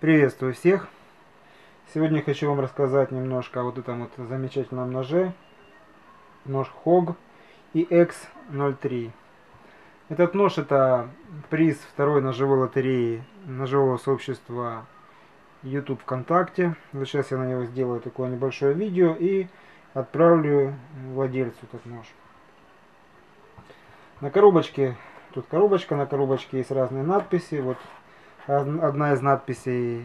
Приветствую всех! Сегодня хочу вам рассказать немножко о вот этом вот замечательном ноже. Нож HOG EX03. Этот нож это приз второй ножевой лотереи ножевого сообщества YouTube ВКонтакте. Вот сейчас я на него сделаю такое небольшое видео и отправлю владельцу этот нож. На коробочке, тут коробочка, на коробочке есть разные надписи. Вот одна из надписей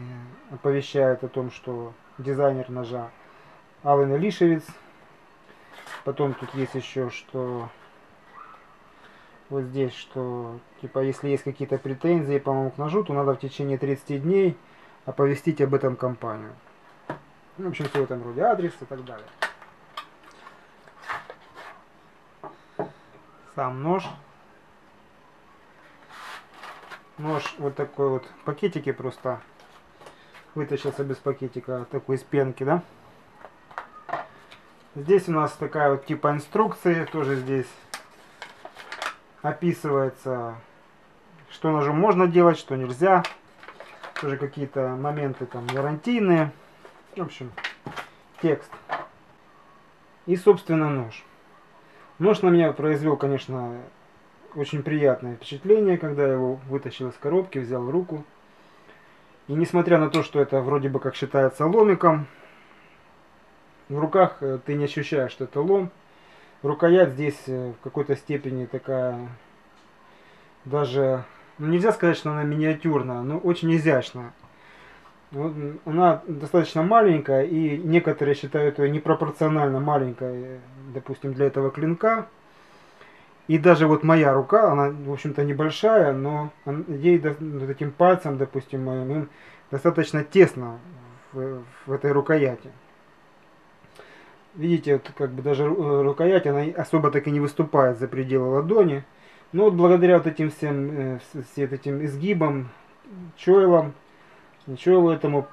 оповещает о том, что дизайнер ножа Ален Лишевец. Потом тут есть еще, что вот здесь, что типа если есть какие-то претензии по моему к ножу, то надо в течение 30 дней оповестить об этом компанию. Ну, в общем, все в этом роде адрес и так далее. Сам нож. Нож вот такой вот пакетики просто вытащился без пакетика, такой из пенки, да? Здесь у нас такая вот типа инструкции, тоже здесь описывается, что ножом можно делать, что нельзя. Тоже какие-то моменты там гарантийные. В общем, текст. И, собственно, нож. Нож на меня произвел, конечно, очень приятное впечатление, когда я его вытащил из коробки, взял в руку. И несмотря на то, что это вроде бы как считается ломиком, в руках э, ты не ощущаешь, что это лом. Рукоять здесь э, в какой-то степени такая, даже, ну нельзя сказать, что она миниатюрная, но очень изящная. Она достаточно маленькая, и некоторые считают ее непропорционально маленькой, допустим, для этого клинка. И даже вот моя рука, она, в общем-то, небольшая, но ей вот этим пальцем, допустим, моим, им достаточно тесно в, в этой рукояти. Видите, вот как бы даже рукоять, она особо так и не выступает за пределы ладони. Но вот благодаря вот этим всем, э, всем этим изгибам, чойлам, чойлу этому,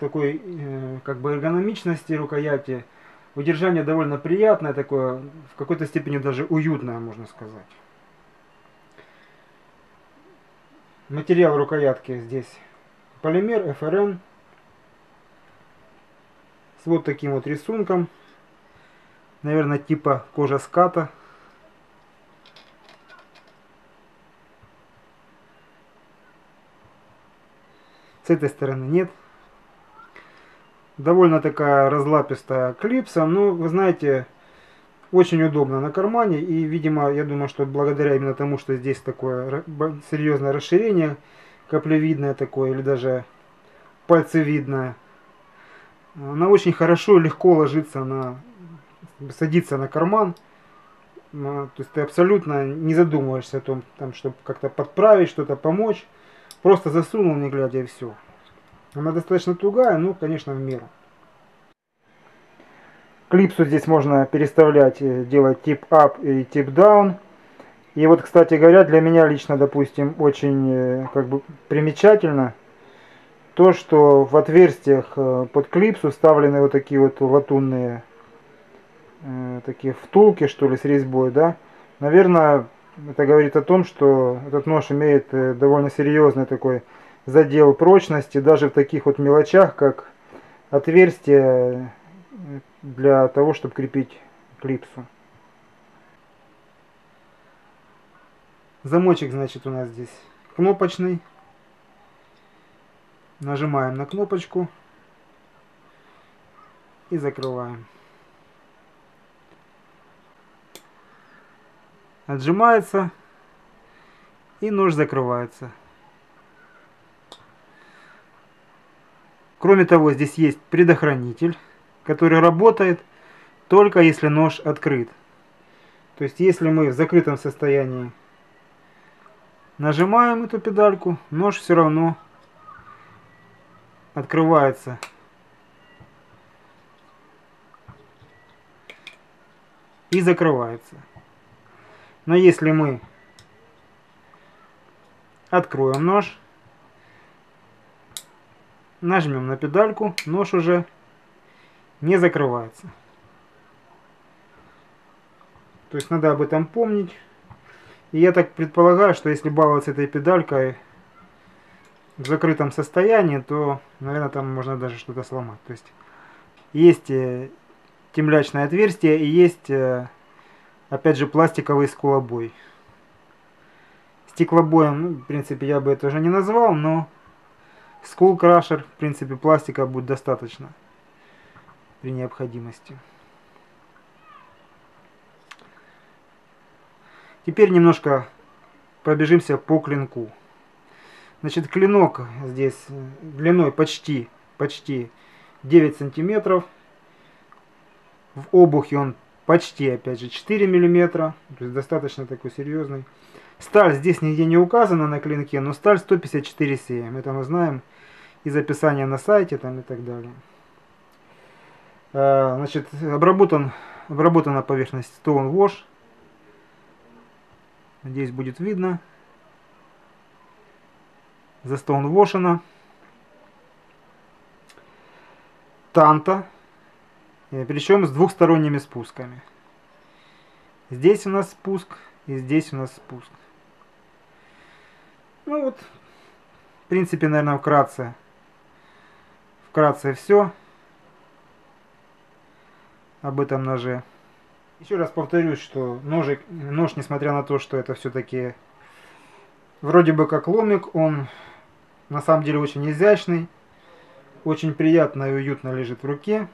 такой, э, как бы эргономичности рукояти, Удержание довольно приятное такое, в какой-то степени даже уютное, можно сказать. Материал рукоятки здесь полимер ФРН с вот таким вот рисунком. Наверное, типа кожа ската. С этой стороны нет довольно такая разлапистая клипса, но вы знаете, очень удобно на кармане и, видимо, я думаю, что благодаря именно тому, что здесь такое серьезное расширение, каплевидное такое или даже пальцевидное, она очень хорошо и легко ложится на, садится на карман. То есть ты абсолютно не задумываешься о том, там, чтобы как-то подправить, что-то помочь. Просто засунул, не глядя, и все. Она достаточно тугая, но, конечно, в меру. Клипсу здесь можно переставлять, э, делать тип up и тип down. И вот, кстати говоря, для меня лично, допустим, очень э, как бы примечательно то, что в отверстиях э, под клипсу вставлены вот такие вот латунные такие втулки, что ли, с резьбой, да. Наверное, это говорит о том, что этот нож имеет довольно серьезный такой задел прочности даже в таких вот мелочах, как отверстие для того, чтобы крепить клипсу. Замочек, значит, у нас здесь кнопочный. Нажимаем на кнопочку и закрываем. Отжимается и нож закрывается. Кроме того, здесь есть предохранитель, который работает только если нож открыт. То есть если мы в закрытом состоянии нажимаем эту педальку, нож все равно открывается. И закрывается. Но если мы откроем нож, Нажмем на педальку, нож уже не закрывается. То есть надо об этом помнить. И я так предполагаю, что если баловаться этой педалькой, в закрытом состоянии, то, наверное, там можно даже что-то сломать. То есть есть э, темлячное отверстие и есть, э, опять же, пластиковый скулобой. Стеклобоем, ну, в принципе, я бы это уже не назвал, но скул крашер, в принципе, пластика будет достаточно при необходимости. Теперь немножко пробежимся по клинку. Значит, клинок здесь длиной почти, почти 9 сантиметров. В обухе он почти, опять же, 4 миллиметра. То есть достаточно такой серьезный. Сталь здесь нигде не указана на клинке, но сталь 154,7. Это мы знаем из описания на сайте там и так далее. А, значит, обработан, обработана поверхность Stone Wash. Надеюсь, будет видно. За Stone Washена. Танта. Э, Причем с двухсторонними спусками. Здесь у нас спуск и здесь у нас спуск. Ну вот, в принципе, наверное, вкратце. Вкратце все об этом ноже. Еще раз повторюсь, что ножик, нож, несмотря на то, что это все-таки вроде бы как ломик, он на самом деле очень изящный, очень приятно и уютно лежит в руке.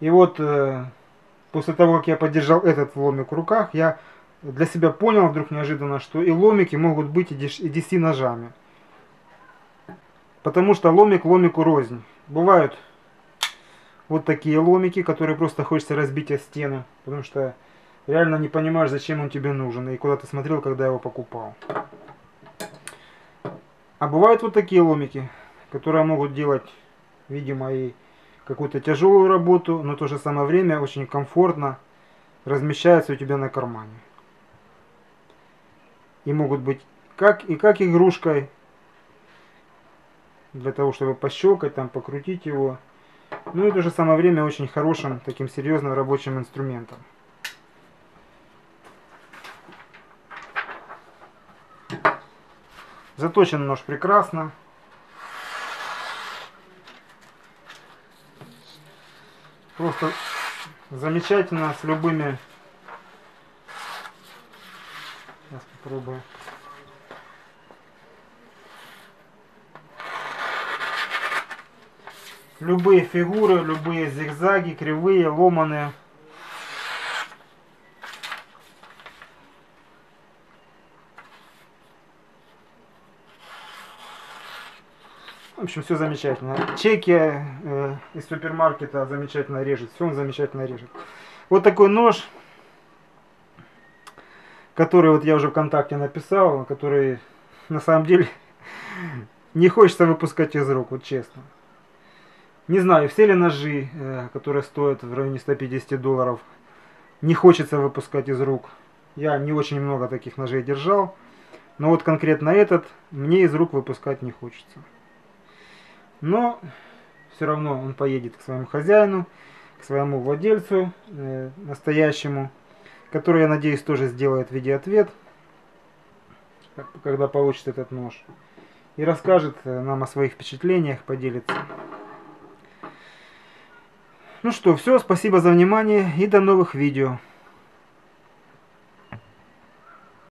И вот э, после того, как я подержал этот ломик в руках, я для себя понял вдруг неожиданно, что и ломики могут быть и DC ножами. Потому что ломик ломику рознь. Бывают вот такие ломики, которые просто хочется разбить о стену, потому что реально не понимаешь, зачем он тебе нужен, и куда ты смотрел, когда его покупал. А бывают вот такие ломики, которые могут делать, видимо, и какую-то тяжелую работу, но в то же самое время очень комфортно размещаются у тебя на кармане. И могут быть как и как игрушкой, для того, чтобы пощелкать, там, покрутить его, ну и в то же самое время очень хорошим, таким серьезным рабочим инструментом. Заточен нож прекрасно. Просто замечательно с любыми... Сейчас попробую. Любые фигуры, любые зигзаги, кривые, ломаные. В общем, все замечательно. Чеки э, из супермаркета замечательно режет. Все он замечательно режет. Вот такой нож, который вот я уже ВКонтакте написал, который на самом деле не хочется выпускать из рук, вот честно. Не знаю, все ли ножи, э, которые стоят в районе 150 долларов, не хочется выпускать из рук. Я не очень много таких ножей держал. Но вот конкретно этот мне из рук выпускать не хочется. Но все равно он поедет к своему хозяину, к своему владельцу э, настоящему, который, я надеюсь, тоже сделает видеоответ, когда получит этот нож. И расскажет э, нам о своих впечатлениях, поделится. Ну что, все, спасибо за внимание и до новых видео.